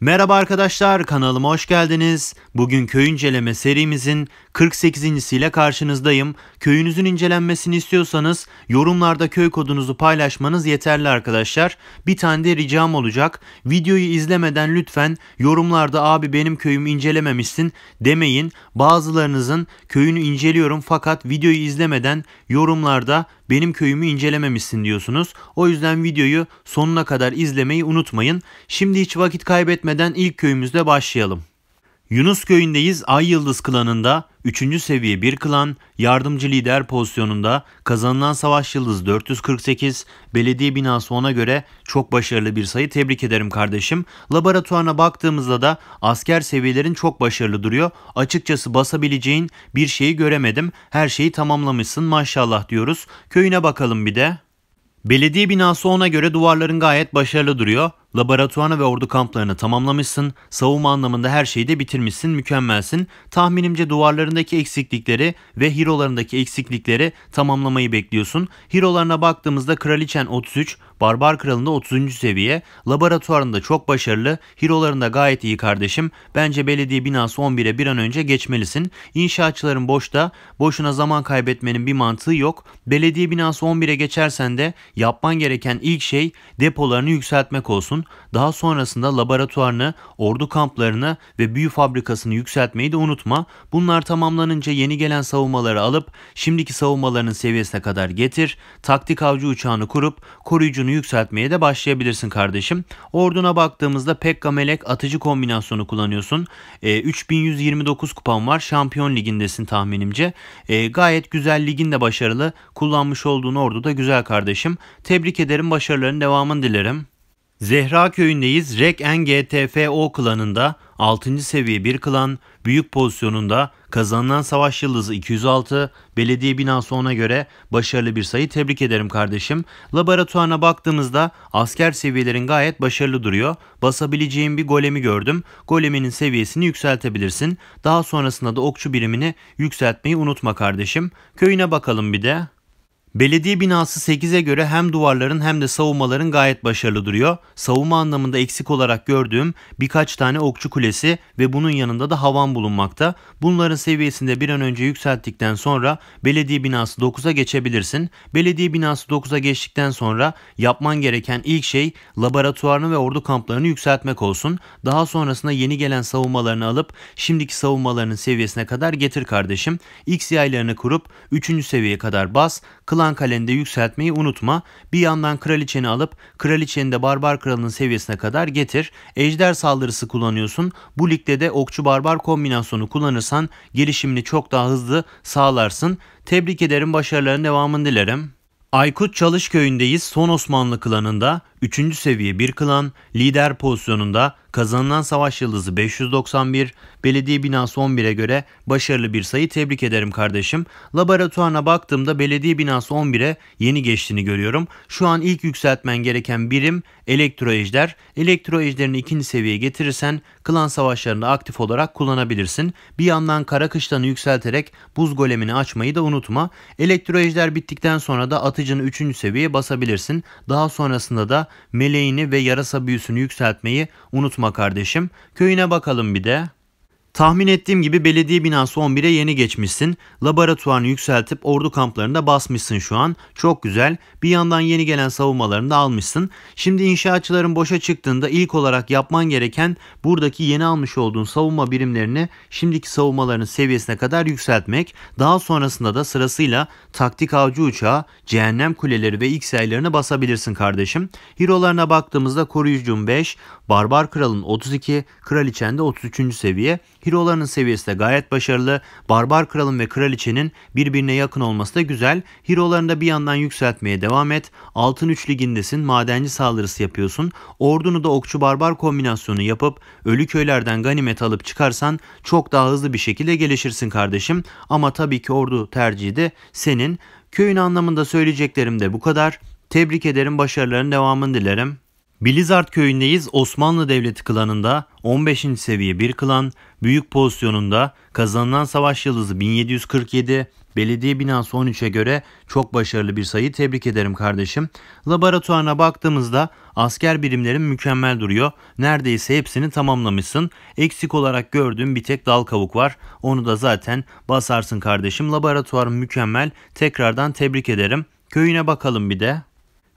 Merhaba arkadaşlar kanalıma hoş geldiniz. Bugün köy inceleme serimizin 48. ile karşınızdayım. Köyünüzün incelenmesini istiyorsanız yorumlarda köy kodunuzu paylaşmanız yeterli arkadaşlar. Bir tane de ricam olacak. Videoyu izlemeden lütfen yorumlarda abi benim köyümü incelememişsin demeyin. Bazılarınızın köyünü inceliyorum fakat videoyu izlemeden yorumlarda benim köyümü incelememişsin diyorsunuz. O yüzden videoyu sonuna kadar izlemeyi unutmayın. Şimdi hiç vakit kaybetmeden ilk köyümüzle başlayalım. Yunus köyündeyiz Ay Yıldız klanında 3. seviye bir klan yardımcı lider pozisyonunda kazanılan savaş yıldız 448 belediye binası ona göre çok başarılı bir sayı tebrik ederim kardeşim. Laboratuvarına baktığımızda da asker seviyelerin çok başarılı duruyor. Açıkçası basabileceğin bir şeyi göremedim. Her şeyi tamamlamışsın maşallah diyoruz. Köyüne bakalım bir de. Belediye binası ona göre duvarların gayet başarılı duruyor. Laboratuvarını ve ordu kamplarını tamamlamışsın. Savunma anlamında her şeyi de bitirmişsin. Mükemmelsin. Tahminimce duvarlarındaki eksiklikleri ve hero'larındaki eksiklikleri tamamlamayı bekliyorsun. Hero'larına baktığımızda Kraliçen 33, Barbar Kralı'nda 30. seviye. Laboratuvarında çok başarılı. Hero'larında gayet iyi kardeşim. Bence belediye binası 11'e bir an önce geçmelisin. İnşaatçıların boşta. Boşuna zaman kaybetmenin bir mantığı yok. Belediye binası 11'e geçersen de yapman gereken ilk şey depolarını yükseltmek olsun. Daha sonrasında laboratuvarını, ordu kamplarını ve büyü fabrikasını yükseltmeyi de unutma. Bunlar tamamlanınca yeni gelen savunmaları alıp şimdiki savunmalarının seviyesine kadar getir. Taktik avcı uçağını kurup koruyucunu yükseltmeye de başlayabilirsin kardeşim. Orduna baktığımızda Pekka Melek atıcı kombinasyonu kullanıyorsun. E, 3129 kupan var. Şampiyon ligindesin tahminimce. E, gayet güzel ligin de başarılı. Kullanmış olduğun ordu da güzel kardeşim. Tebrik ederim. Başarıların devamını dilerim. Zehra köyündeyiz. Rek NGTFO klanında 6. seviye bir klan büyük pozisyonunda kazanılan savaş yıldızı 206 belediye binası ona göre başarılı bir sayı tebrik ederim kardeşim. Laboratuvarına baktığımızda asker seviyelerin gayet başarılı duruyor. Basabileceğim bir golemi gördüm. Goleminin seviyesini yükseltebilirsin. Daha sonrasında da okçu birimini yükseltmeyi unutma kardeşim. Köyüne bakalım bir de. Belediye binası 8'e göre hem duvarların hem de savunmaların gayet başarılı duruyor. Savunma anlamında eksik olarak gördüğüm birkaç tane okçu kulesi ve bunun yanında da havan bulunmakta. Bunların seviyesinde bir an önce yükselttikten sonra belediye binası 9'a geçebilirsin. Belediye binası 9'a geçtikten sonra yapman gereken ilk şey laboratuvarını ve ordu kamplarını yükseltmek olsun. Daha sonrasında yeni gelen savunmalarını alıp şimdiki savunmalarının seviyesine kadar getir kardeşim. X yaylarını kurup 3. seviyeye kadar bas. Klan Aslan kalende yükseltmeyi unutma. Bir yandan kraliçeni alıp kraliçeni de barbar kralının seviyesine kadar getir. Ejder saldırısı kullanıyorsun. Bu ligde de okçu barbar kombinasyonu kullanırsan gelişimini çok daha hızlı sağlarsın. Tebrik ederim başarıların devamını dilerim. Aykut Çalış köyündeyiz. Son Osmanlı klanında 3. seviye bir klan, lider pozisyonunda kazanılan savaş yıldızı 591, belediye binası 11'e göre başarılı bir sayı tebrik ederim kardeşim. Laboratuvarına baktığımda belediye binası 11'e yeni geçtiğini görüyorum. Şu an ilk yükseltmen gereken birim elektro ejder. Elektro ejderini ikinci seviyeye getirirsen klan savaşlarında aktif olarak kullanabilirsin. Bir yandan kara kışlanı yükselterek buz golemini açmayı da unutma. Elektro ejder bittikten sonra da atıcını 3. seviyeye basabilirsin. Daha sonrasında da meleğini ve yarasa büyüsünü yükseltmeyi unutma kardeşim. Köyüne bakalım bir de. Tahmin ettiğim gibi belediye binası 11'e yeni geçmişsin. Laboratuvarını yükseltip ordu kamplarında basmışsın şu an. Çok güzel. Bir yandan yeni gelen savunmalarını da almışsın. Şimdi inşaatçıların boşa çıktığında ilk olarak yapman gereken buradaki yeni almış olduğun savunma birimlerini şimdiki savunmalarının seviyesine kadar yükseltmek. Daha sonrasında da sırasıyla taktik avcı uçağı, cehennem kuleleri ve X yaylarını basabilirsin kardeşim. Hero'larına baktığımızda koruyucum 5, barbar kralın 32, kraliçen de 33. seviye. Hero'larının seviyesi de gayet başarılı. Barbar Kral'ın ve Kraliçenin birbirine yakın olması da güzel. Hero'larını da bir yandan yükseltmeye devam et. Altın 3 ligindesin. Madenci saldırısı yapıyorsun. Ordunu da okçu barbar kombinasyonu yapıp ölü köylerden ganimet alıp çıkarsan çok daha hızlı bir şekilde gelişirsin kardeşim. Ama tabii ki ordu tercihi de senin. Köyün anlamında söyleyeceklerim de bu kadar. Tebrik ederim. Başarıların devamını dilerim. Bilizart köyündeyiz. Osmanlı Devleti klanında 15. seviye bir klan, büyük pozisyonunda kazanılan savaş yıldızı 1747, belediye binası 13'e göre çok başarılı bir sayı. Tebrik ederim kardeşim. Laboratuvarına baktığımızda asker birimlerin mükemmel duruyor. Neredeyse hepsini tamamlamışsın. Eksik olarak gördüğüm bir tek dal kavuk var. Onu da zaten basarsın kardeşim. Laboratuvarın mükemmel. Tekrardan tebrik ederim. Köyüne bakalım bir de.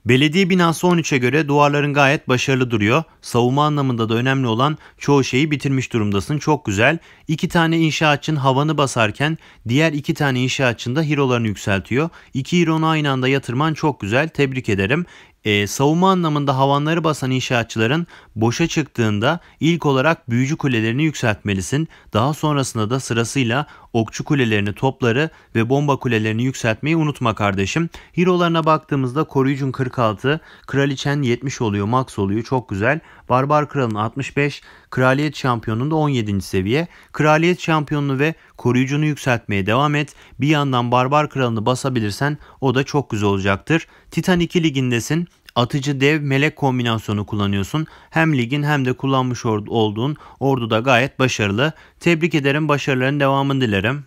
Belediye binası 13'e göre duvarların gayet başarılı duruyor. Savunma anlamında da önemli olan çoğu şeyi bitirmiş durumdasın. Çok güzel. İki tane inşaatçın havanı basarken diğer iki tane inşaatçın da hero'larını yükseltiyor. İki hero'nu aynı anda yatırman çok güzel. Tebrik ederim e, savunma anlamında havanları basan inşaatçıların boşa çıktığında ilk olarak büyücü kulelerini yükseltmelisin. Daha sonrasında da sırasıyla okçu kulelerini, topları ve bomba kulelerini yükseltmeyi unutma kardeşim. Hero'larına baktığımızda koruyucun 46, kraliçen 70 oluyor, max oluyor. Çok güzel. Barbar kralın 65, kraliyet şampiyonun da 17. seviye. Kraliyet şampiyonunu ve koruyucunu yükseltmeye devam et. Bir yandan barbar kralını basabilirsen o da çok güzel olacaktır. Titan 2 ligindesin atıcı dev melek kombinasyonu kullanıyorsun. Hem ligin hem de kullanmış olduğun orduda gayet başarılı. Tebrik ederim başarıların devamını dilerim.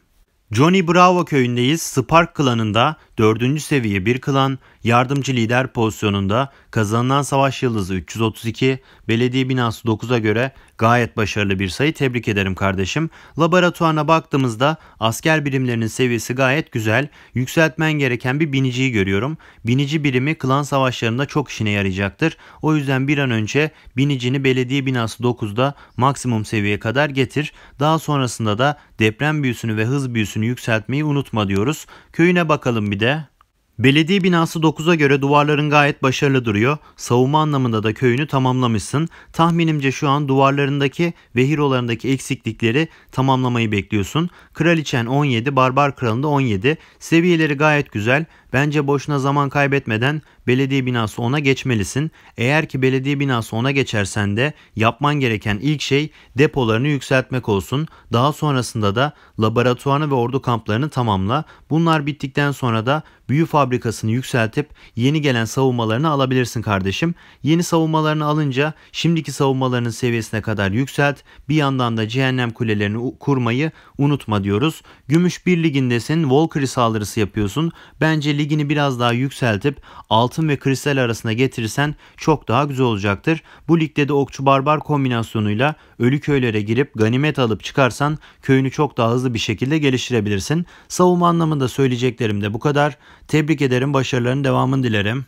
Johnny Bravo köyündeyiz. Spark klanında 4. seviye bir klan, yardımcı lider pozisyonunda kazanılan savaş yıldızı 332, belediye binası 9'a göre gayet başarılı bir sayı. Tebrik ederim kardeşim. Laboratuvarına baktığımızda asker birimlerinin seviyesi gayet güzel. Yükseltmen gereken bir biniciyi görüyorum. Binici birimi klan savaşlarında çok işine yarayacaktır. O yüzden bir an önce binicini belediye binası 9'da maksimum seviyeye kadar getir. Daha sonrasında da deprem büyüsünü ve hız büyüsünü yükseltmeyi unutma diyoruz. Köyüne bakalım bir de. Belediye binası 9'a göre duvarların gayet başarılı duruyor. Savunma anlamında da köyünü tamamlamışsın. Tahminimce şu an duvarlarındaki ve hero'larındaki eksiklikleri tamamlamayı bekliyorsun. Kraliçen 17, Barbar Kralı'nda 17. Seviyeleri gayet güzel. Bence boşuna zaman kaybetmeden belediye binası ona geçmelisin. Eğer ki belediye binası ona geçersen de yapman gereken ilk şey depolarını yükseltmek olsun. Daha sonrasında da laboratuvarını ve ordu kamplarını tamamla. Bunlar bittikten sonra da büyü fabrikasını yükseltip yeni gelen savunmalarını alabilirsin kardeşim. Yeni savunmalarını alınca şimdiki savunmalarının seviyesine kadar yükselt. Bir yandan da cehennem kulelerini kurmayı unutma diyoruz. Gümüş bir ligindesin. Valkyrie saldırısı yapıyorsun. Bence ligini biraz daha yükseltip altın ve kristal arasına getirirsen çok daha güzel olacaktır. Bu ligde de okçu barbar kombinasyonuyla ölü köylere girip ganimet alıp çıkarsan köyünü çok daha hızlı bir şekilde geliştirebilirsin. Savunma anlamında söyleyeceklerim de bu kadar. Tebrik ederim başarıların devamını dilerim.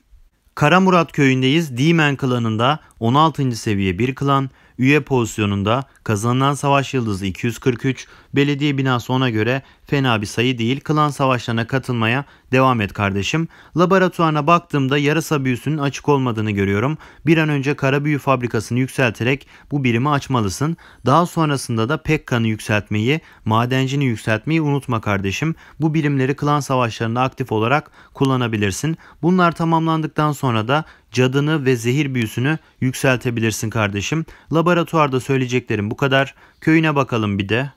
Kara Murat köyündeyiz. Dimen klanında 16. seviye bir klan. Üye pozisyonunda kazanılan savaş yıldızı 243, belediye binası ona göre fena bir sayı değil. Klan savaşlarına katılmaya devam et kardeşim. Laboratuvarına baktığımda yarasa büyüsünün açık olmadığını görüyorum. Bir an önce kara büyü fabrikasını yükselterek bu birimi açmalısın. Daha sonrasında da Pekka'nı yükseltmeyi, madencini yükseltmeyi unutma kardeşim. Bu birimleri klan savaşlarında aktif olarak kullanabilirsin. Bunlar tamamlandıktan sonra da cadını ve zehir büyüsünü yükseltebilirsin kardeşim. Laboratuvarda söyleyeceklerim bu kadar. Köyüne bakalım bir de.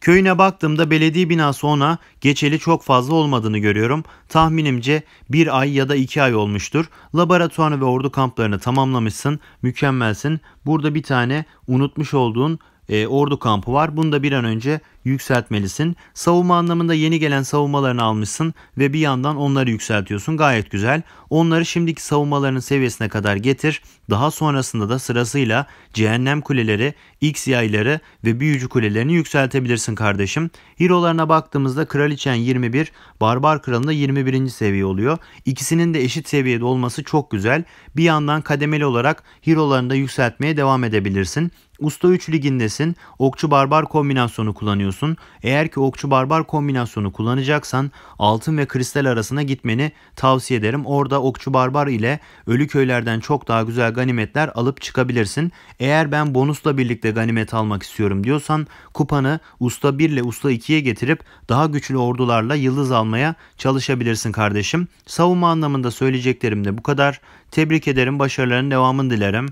Köyüne baktığımda belediye binası ona geçeli çok fazla olmadığını görüyorum. Tahminimce bir ay ya da iki ay olmuştur. Laboratuvarını ve ordu kamplarını tamamlamışsın. Mükemmelsin. Burada bir tane unutmuş olduğun e, ordu kampı var. Bunu da bir an önce yükseltmelisin. Savunma anlamında yeni gelen savunmalarını almışsın ve bir yandan onları yükseltiyorsun. Gayet güzel. Onları şimdiki savunmalarının seviyesine kadar getir. Daha sonrasında da sırasıyla cehennem kuleleri, X yayları ve büyücü kulelerini yükseltebilirsin kardeşim. Hero'larına baktığımızda kraliçen 21, barbar kralında 21. seviye oluyor. İkisinin de eşit seviyede olması çok güzel. Bir yandan kademeli olarak hero'larını da yükseltmeye devam edebilirsin. Usta 3 ligindesin. Okçu barbar kombinasyonu kullanıyorsun. Eğer ki okçu barbar kombinasyonu kullanacaksan altın ve kristal arasına gitmeni tavsiye ederim. Orada okçu barbar ile ölü köylerden çok daha güzel ganimetler alıp çıkabilirsin. Eğer ben bonusla birlikte ganimet almak istiyorum diyorsan kupanı usta 1 ile usta 2'ye getirip daha güçlü ordularla yıldız almaya çalışabilirsin kardeşim. Savunma anlamında söyleyeceklerim de bu kadar. Tebrik ederim başarıların devamını dilerim.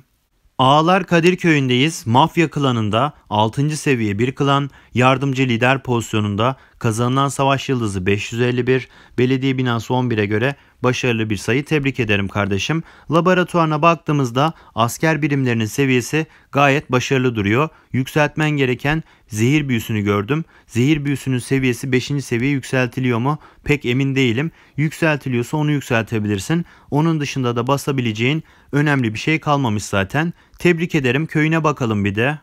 Ağlar Kadirköy'ündeyiz. Mafya klanında 6. seviye bir klan, yardımcı lider pozisyonunda kazanılan savaş yıldızı 551, belediye binası 11'e göre başarılı bir sayı. Tebrik ederim kardeşim. Laboratuvarına baktığımızda asker birimlerinin seviyesi gayet başarılı duruyor. Yükseltmen gereken zehir büyüsünü gördüm. Zehir büyüsünün seviyesi 5. seviye yükseltiliyor mu? Pek emin değilim. Yükseltiliyorsa onu yükseltebilirsin. Onun dışında da basabileceğin önemli bir şey kalmamış zaten. Tebrik ederim. Köyüne bakalım bir de.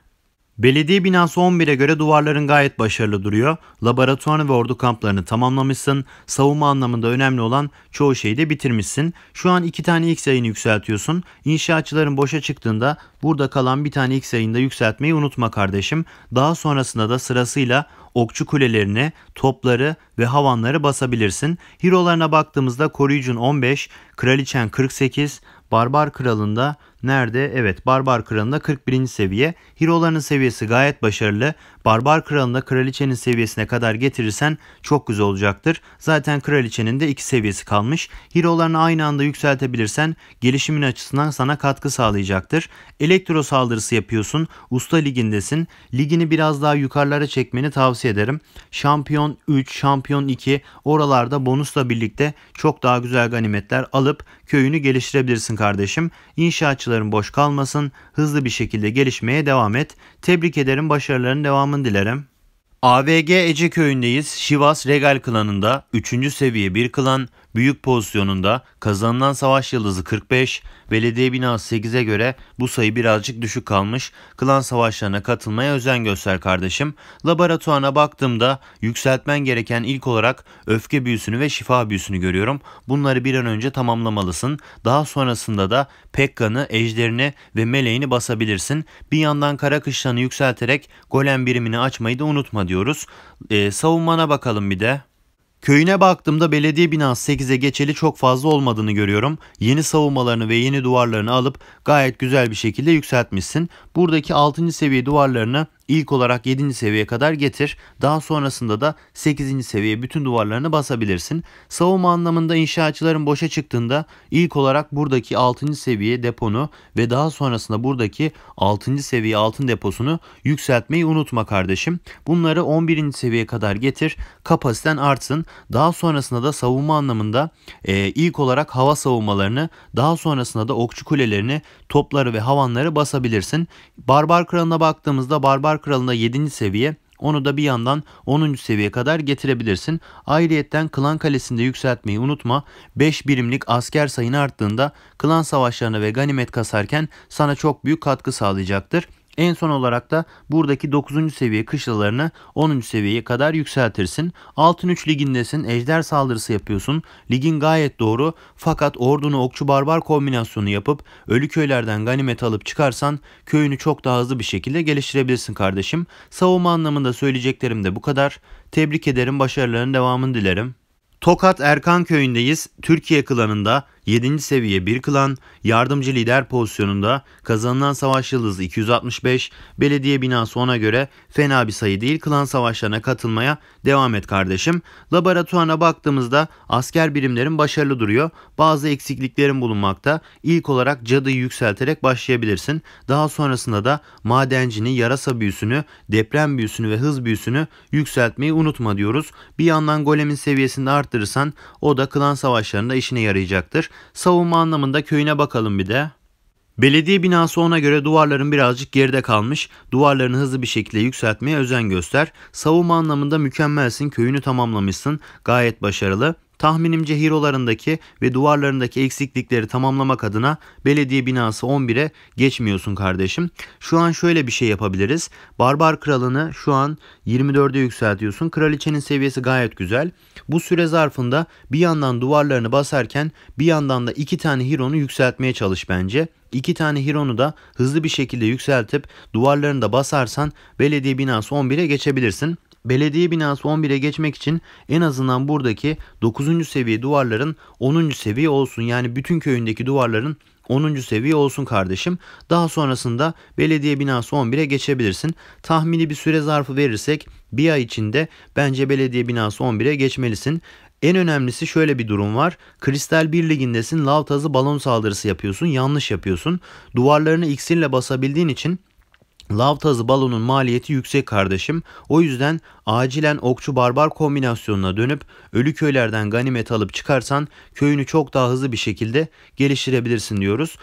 Belediye binası 11'e göre duvarların gayet başarılı duruyor. Laboratuvarını ve ordu kamplarını tamamlamışsın. Savunma anlamında önemli olan çoğu şeyi de bitirmişsin. Şu an iki tane X yayını yükseltiyorsun. İnşaatçıların boşa çıktığında burada kalan bir tane X yayını da yükseltmeyi unutma kardeşim. Daha sonrasında da sırasıyla okçu kulelerini, topları ve havanları basabilirsin. Hero'larına baktığımızda koruyucun 15, kraliçen 48, barbar kralında Nerede? Evet Barbar Kralı'nda 41. seviye. Hero'larının seviyesi gayet başarılı. Barbar Kralı'nda kraliçenin seviyesine kadar getirirsen çok güzel olacaktır. Zaten kraliçenin de 2 seviyesi kalmış. Hero'larını aynı anda yükseltebilirsen gelişimin açısından sana katkı sağlayacaktır. Elektro saldırısı yapıyorsun. Usta ligindesin. Ligini biraz daha yukarılara çekmeni tavsiye ederim. Şampiyon 3, şampiyon 2 oralarda bonusla birlikte çok daha güzel ganimetler alıp köyünü geliştirebilirsin kardeşim. İnşaatçıların boş kalmasın. Hızlı bir şekilde gelişmeye devam et. Tebrik ederim. Başarıların devamını dilerim. AVG Ece köyündeyiz. Şivas Regal klanında 3. seviye bir klan büyük pozisyonunda kazanılan savaş yıldızı 45, belediye binası 8'e göre bu sayı birazcık düşük kalmış. Klan savaşlarına katılmaya özen göster kardeşim. Laboratuvarına baktığımda yükseltmen gereken ilk olarak öfke büyüsünü ve şifa büyüsünü görüyorum. Bunları bir an önce tamamlamalısın. Daha sonrasında da Pekka'nı, ejderini ve meleğini basabilirsin. Bir yandan kara kışlanı yükselterek golem birimini açmayı da unutma diyoruz. Ee, savunmana bakalım bir de. Köyüne baktığımda belediye binası 8'e geçeli çok fazla olmadığını görüyorum. Yeni savunmalarını ve yeni duvarlarını alıp gayet güzel bir şekilde yükseltmişsin. Buradaki 6. seviye duvarlarını İlk olarak 7. seviyeye kadar getir. Daha sonrasında da 8. seviye bütün duvarlarını basabilirsin. Savunma anlamında inşaatçıların boşa çıktığında ilk olarak buradaki 6. seviye deponu ve daha sonrasında buradaki 6. seviye altın deposunu yükseltmeyi unutma kardeşim. Bunları 11. seviyeye kadar getir. Kapasiten artsın. Daha sonrasında da savunma anlamında e, ilk olarak hava savunmalarını daha sonrasında da okçu kulelerini topları ve havanları basabilirsin. Barbar kralına baktığımızda barbar kralında 7. seviye onu da bir yandan 10. seviye kadar getirebilirsin. Ayrıyetten klan kalesinde yükseltmeyi unutma. 5 birimlik asker sayını arttığında klan savaşlarına ve ganimet kasarken sana çok büyük katkı sağlayacaktır. En son olarak da buradaki 9. seviye kışlalarını 10. seviyeye kadar yükseltirsin. Altın 3 ligindesin. Ejder saldırısı yapıyorsun. Ligin gayet doğru. Fakat ordunu okçu barbar kombinasyonu yapıp ölü köylerden ganimet alıp çıkarsan köyünü çok daha hızlı bir şekilde geliştirebilirsin kardeşim. Savunma anlamında söyleyeceklerim de bu kadar. Tebrik ederim. Başarıların devamını dilerim. Tokat Erkan köyündeyiz. Türkiye klanında 7. seviye bir klan, yardımcı lider pozisyonunda kazanılan savaş yıldızı 265, belediye binası ona göre fena bir sayı değil. Klan savaşlarına katılmaya devam et kardeşim. Laboratuvarına baktığımızda asker birimlerin başarılı duruyor. Bazı eksikliklerin bulunmakta. İlk olarak cadıyı yükselterek başlayabilirsin. Daha sonrasında da madencini, yarasa büyüsünü, deprem büyüsünü ve hız büyüsünü yükseltmeyi unutma diyoruz. Bir yandan golemin seviyesini arttırırsan o da klan savaşlarında işine yarayacaktır. Savunma anlamında köyüne bakalım bir de. Belediye binası ona göre duvarların birazcık geride kalmış. Duvarlarını hızlı bir şekilde yükseltmeye özen göster. Savunma anlamında mükemmelsin. Köyünü tamamlamışsın. Gayet başarılı. Tahminimce hero'larındaki ve duvarlarındaki eksiklikleri tamamlamak adına belediye binası 11'e geçmiyorsun kardeşim. Şu an şöyle bir şey yapabiliriz. Barbar kralını şu an 24'e yükseltiyorsun. Kraliçenin seviyesi gayet güzel. Bu süre zarfında bir yandan duvarlarını basarken bir yandan da iki tane hero'nu yükseltmeye çalış bence. İki tane Hiron'u da hızlı bir şekilde yükseltip duvarlarını da basarsan belediye binası 11'e geçebilirsin. Belediye binası 11'e geçmek için en azından buradaki 9. seviye duvarların 10. seviye olsun. Yani bütün köyündeki duvarların 10. seviye olsun kardeşim. Daha sonrasında belediye binası 11'e geçebilirsin. Tahmini bir süre zarfı verirsek bir ay içinde bence belediye binası 11'e geçmelisin. En önemlisi şöyle bir durum var. Kristal 1 ligindesin lav tazı balon saldırısı yapıyorsun. Yanlış yapıyorsun. Duvarlarını iksirle basabildiğin için Lav tazı balonun maliyeti yüksek kardeşim. O yüzden acilen okçu barbar kombinasyonuna dönüp ölü köylerden ganimet alıp çıkarsan köyünü çok daha hızlı bir şekilde geliştirebilirsin diyoruz.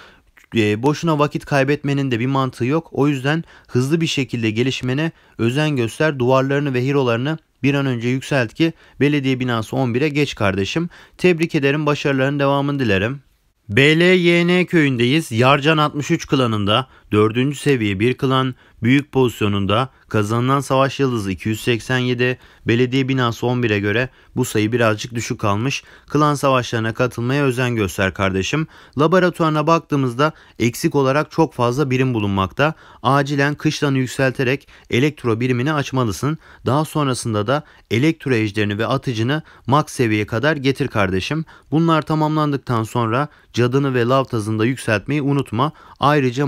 E, boşuna vakit kaybetmenin de bir mantığı yok. O yüzden hızlı bir şekilde gelişmene özen göster. Duvarlarını ve hirolarını bir an önce yükselt ki belediye binası 11'e geç kardeşim. Tebrik ederim başarıların devamını dilerim. BLYN köyündeyiz. Yarcan 63 klanında 4. seviye bir klan büyük pozisyonunda kazanılan savaş yıldızı 287 belediye binası 11'e göre bu sayı birazcık düşük kalmış. Klan savaşlarına katılmaya özen göster kardeşim. Laboratuvarına baktığımızda eksik olarak çok fazla birim bulunmakta. Acilen kışlanı yükselterek elektro birimini açmalısın. Daha sonrasında da elektro ejderini ve atıcını max seviyeye kadar getir kardeşim. Bunlar tamamlandıktan sonra cadını ve lav tazını da yükseltmeyi unutma. Ayrıca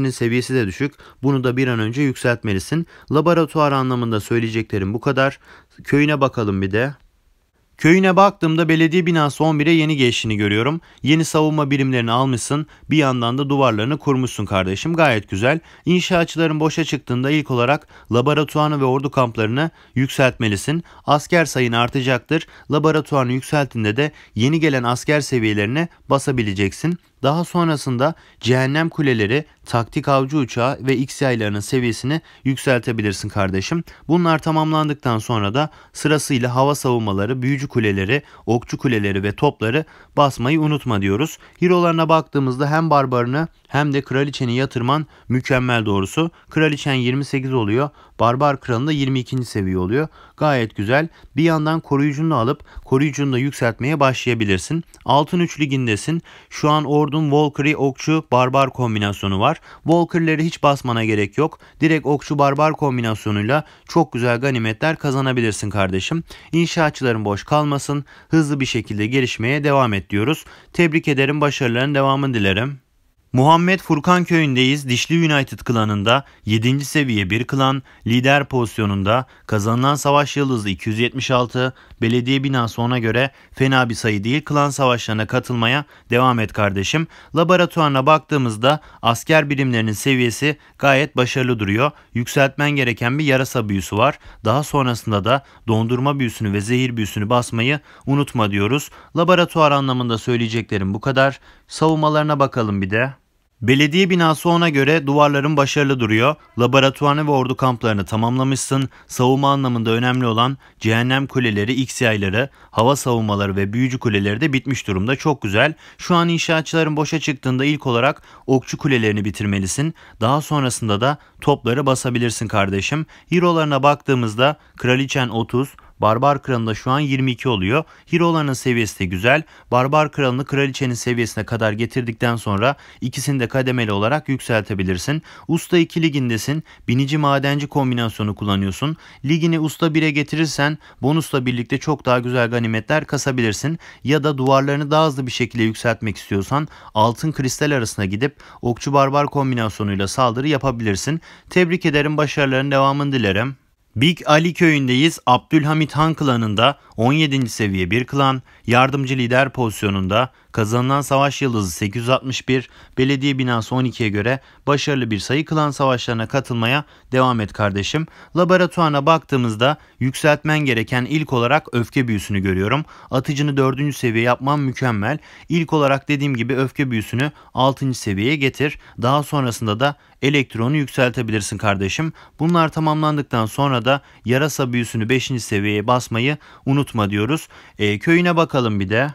madencinin seviyesi de düşük. Bunu da bir an önce yükseltmelisin. Laboratuvar anlamında söyleyeceklerim bu kadar. Köyüne bakalım bir de. Köyüne baktığımda belediye binası 11'e yeni geçtiğini görüyorum. Yeni savunma birimlerini almışsın. Bir yandan da duvarlarını kurmuşsun kardeşim. Gayet güzel. İnşaatçıların boşa çıktığında ilk olarak laboratuvarını ve ordu kamplarını yükseltmelisin. Asker sayın artacaktır. Laboratuvarını yükselttiğinde de yeni gelen asker seviyelerine basabileceksin. Daha sonrasında cehennem kuleleri, taktik avcı uçağı ve X yaylarının seviyesini yükseltebilirsin kardeşim. Bunlar tamamlandıktan sonra da sırasıyla hava savunmaları, büyücü kuleleri, okçu kuleleri ve topları basmayı unutma diyoruz. Hero'larına baktığımızda hem barbarını hem de kraliçeni yatırman mükemmel doğrusu. Kraliçen 28 oluyor. Barbar kralın da 22. seviye oluyor. Gayet güzel. Bir yandan koruyucunu alıp koruyucunu da yükseltmeye başlayabilirsin. Altın 3 ligindesin. Şu an ordun Valkyrie okçu barbar kombinasyonu var. Valkyrie'leri hiç basmana gerek yok. Direkt okçu barbar kombinasyonuyla çok güzel ganimetler kazanabilirsin kardeşim. İnşaatçıların boş kalmasın. Hızlı bir şekilde gelişmeye devam et diyoruz. Tebrik ederim. Başarıların devamını dilerim. Muhammed Furkan köyündeyiz. Dişli United klanında 7. seviye bir klan lider pozisyonunda kazanılan savaş yıldızı 276 belediye binası ona göre fena bir sayı değil. Klan savaşlarına katılmaya devam et kardeşim. Laboratuvarına baktığımızda asker birimlerinin seviyesi gayet başarılı duruyor. Yükseltmen gereken bir yarasa büyüsü var. Daha sonrasında da dondurma büyüsünü ve zehir büyüsünü basmayı unutma diyoruz. Laboratuvar anlamında söyleyeceklerim bu kadar. Savunmalarına bakalım bir de. Belediye binası ona göre duvarların başarılı duruyor. Laboratuvarını ve ordu kamplarını tamamlamışsın. Savunma anlamında önemli olan cehennem kuleleri, X yayları, hava savunmaları ve büyücü kuleleri de bitmiş durumda. Çok güzel. Şu an inşaatçıların boşa çıktığında ilk olarak okçu kulelerini bitirmelisin. Daha sonrasında da topları basabilirsin kardeşim. Hero'larına baktığımızda Kraliçen 30, Barbar Kralı'nda şu an 22 oluyor. Hero'ların seviyesi de güzel. Barbar Kralı'nı kraliçenin seviyesine kadar getirdikten sonra ikisini de kademeli olarak yükseltebilirsin. Usta 2 ligindesin. Binici madenci kombinasyonu kullanıyorsun. Ligini usta 1'e getirirsen bonusla birlikte çok daha güzel ganimetler kasabilirsin. Ya da duvarlarını daha hızlı bir şekilde yükseltmek istiyorsan altın kristal arasına gidip okçu barbar kombinasyonuyla saldırı yapabilirsin. Tebrik ederim başarıların devamını dilerim. Big Ali köyündeyiz. Abdülhamit Han klanında 17. seviye bir klan, yardımcı lider pozisyonunda kazanılan savaş yıldızı 861, belediye binası 12'ye göre başarılı bir sayı klan savaşlarına katılmaya devam et kardeşim. Laboratuvarına baktığımızda yükseltmen gereken ilk olarak öfke büyüsünü görüyorum. Atıcını 4. seviye yapman mükemmel. İlk olarak dediğim gibi öfke büyüsünü 6. seviyeye getir. Daha sonrasında da elektronu yükseltebilirsin kardeşim. Bunlar tamamlandıktan sonra da yarasa büyüsünü 5. seviyeye basmayı unutma diyoruz. E, köyüne bakalım bir de.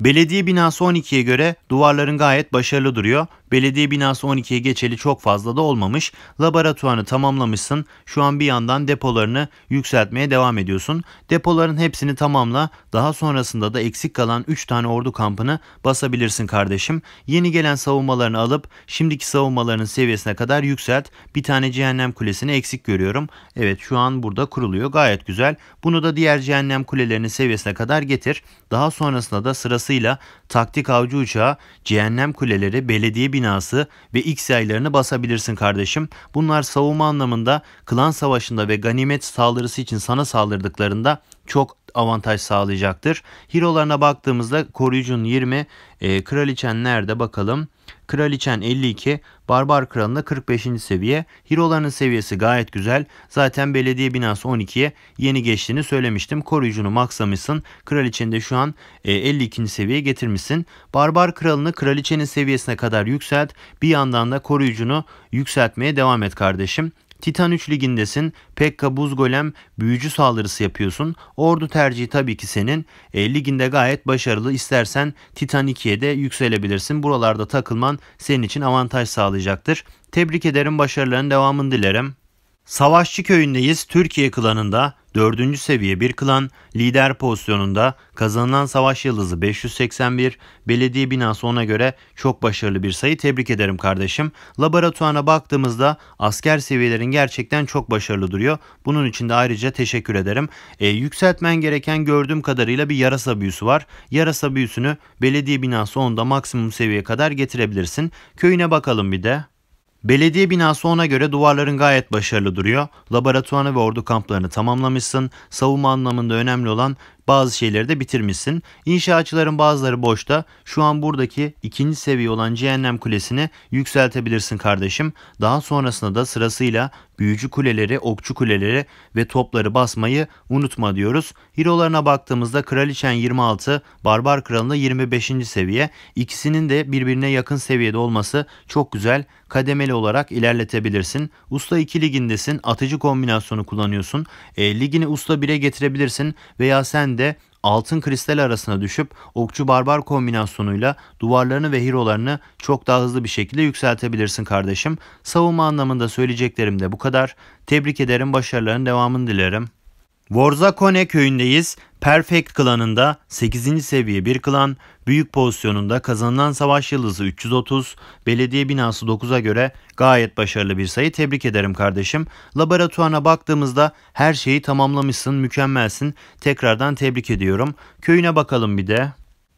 Belediye binası 12'ye göre duvarların gayet başarılı duruyor. Belediye binası 12'ye geçeli çok fazla da olmamış. Laboratuvarını tamamlamışsın. Şu an bir yandan depolarını yükseltmeye devam ediyorsun. Depoların hepsini tamamla. Daha sonrasında da eksik kalan 3 tane ordu kampını basabilirsin kardeşim. Yeni gelen savunmalarını alıp şimdiki savunmalarının seviyesine kadar yükselt. Bir tane cehennem kulesini eksik görüyorum. Evet şu an burada kuruluyor. Gayet güzel. Bunu da diğer cehennem kulelerinin seviyesine kadar getir. Daha sonrasında da sırasıyla taktik avcı uçağı, cehennem kuleleri, belediye binası binası ve X yaylarını basabilirsin kardeşim. Bunlar savunma anlamında klan savaşında ve ganimet saldırısı için sana saldırdıklarında çok avantaj sağlayacaktır. Hero'larına baktığımızda koruyucunun 20, e, kraliçen nerede bakalım. Kraliçen 52, Barbar Kralı'nda 45. seviye. Hero'ların seviyesi gayet güzel. Zaten belediye binası 12'ye yeni geçtiğini söylemiştim. Koruyucunu maxlamışsın. Kraliçeni de şu an 52. E, seviyeye getirmişsin. Barbar Kralı'nı kraliçenin seviyesine kadar yükselt. Bir yandan da koruyucunu yükseltmeye devam et kardeşim. Titan 3 ligindesin. Pekka Buz Golem büyücü saldırısı yapıyorsun. Ordu tercihi tabii ki senin. E, liginde gayet başarılı. İstersen Titan 2'ye de yükselebilirsin. Buralarda takılman senin için avantaj sağlayacaktır. Tebrik ederim. Başarıların devamını dilerim. Savaşçı köyündeyiz. Türkiye klanında 4. seviye bir klan lider pozisyonunda kazanılan savaş yıldızı 581 belediye binası ona göre çok başarılı bir sayı tebrik ederim kardeşim. Laboratuvarına baktığımızda asker seviyelerin gerçekten çok başarılı duruyor. Bunun için de ayrıca teşekkür ederim. E, yükseltmen gereken gördüğüm kadarıyla bir yarasa büyüsü var. Yarasa büyüsünü belediye binası 10'da maksimum seviyeye kadar getirebilirsin. Köyüne bakalım bir de. Belediye binası ona göre duvarların gayet başarılı duruyor. Laboratuvarı ve ordu kamplarını tamamlamışsın. Savunma anlamında önemli olan bazı şeyleri de bitirmişsin. İnşaatçıların bazıları boşta. Şu an buradaki ikinci seviye olan cehennem kulesini yükseltebilirsin kardeşim. Daha sonrasında da sırasıyla büyücü kuleleri, okçu kuleleri ve topları basmayı unutma diyoruz. Hero'larına baktığımızda Kraliçen 26, Barbar Kralı'nda 25. seviye. İkisinin de birbirine yakın seviyede olması çok güzel. Kademeli olarak ilerletebilirsin. Usta 2 ligindesin. Atıcı kombinasyonu kullanıyorsun. E, ligini usta 1'e getirebilirsin veya sen de altın kristal arasına düşüp okçu barbar kombinasyonuyla duvarlarını ve hero'larını çok daha hızlı bir şekilde yükseltebilirsin kardeşim. Savunma anlamında söyleyeceklerim de bu kadar. Tebrik ederim başarıların devamını dilerim. Warzakone köyündeyiz. Perfect klanında 8. seviye bir klan, büyük pozisyonunda kazanılan savaş yıldızı 330, belediye binası 9'a göre gayet başarılı bir sayı. Tebrik ederim kardeşim. Laboratuvarına baktığımızda her şeyi tamamlamışsın, mükemmelsin. Tekrardan tebrik ediyorum. Köyüne bakalım bir de.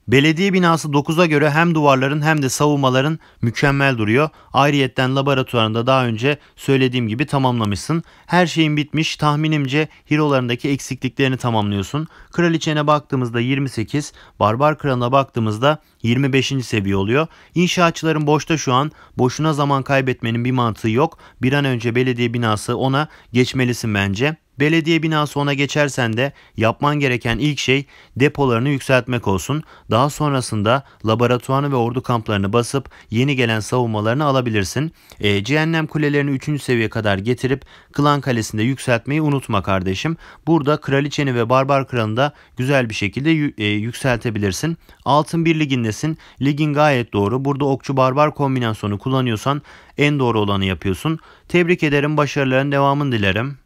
Belediye binası 9'a göre hem duvarların hem de savunmaların mükemmel duruyor. Ayrıyetten laboratuvarında daha önce söylediğim gibi tamamlamışsın. Her şeyin bitmiş. Tahminimce hero'larındaki eksikliklerini tamamlıyorsun. Kraliçene baktığımızda 28, Barbar Kralına baktığımızda 25. seviye oluyor. İnşaatçıların boşta şu an. Boşuna zaman kaybetmenin bir mantığı yok. Bir an önce belediye binası ona geçmelisin bence. Belediye binası ona geçersen de yapman gereken ilk şey depolarını yükseltmek olsun. Daha sonrasında laboratuvarını ve ordu kamplarını basıp yeni gelen savunmalarını alabilirsin. E, cehennem kulelerini 3. seviye kadar getirip klan kalesinde yükseltmeyi unutma kardeşim. Burada kraliçeni ve barbar kralını da güzel bir şekilde e, yükseltebilirsin. Altın bir ligindesin. Ligin gayet doğru. Burada okçu barbar kombinasyonu kullanıyorsan en doğru olanı yapıyorsun. Tebrik ederim. Başarıların devamını dilerim.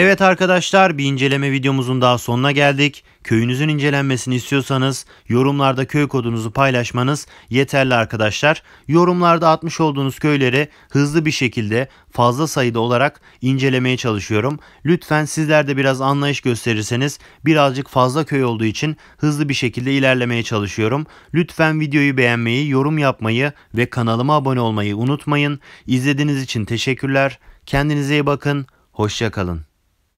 Evet arkadaşlar bir inceleme videomuzun daha sonuna geldik. Köyünüzün incelenmesini istiyorsanız yorumlarda köy kodunuzu paylaşmanız yeterli arkadaşlar. Yorumlarda atmış olduğunuz köyleri hızlı bir şekilde fazla sayıda olarak incelemeye çalışıyorum. Lütfen sizler de biraz anlayış gösterirseniz birazcık fazla köy olduğu için hızlı bir şekilde ilerlemeye çalışıyorum. Lütfen videoyu beğenmeyi, yorum yapmayı ve kanalıma abone olmayı unutmayın. İzlediğiniz için teşekkürler. Kendinize iyi bakın. Hoşçakalın.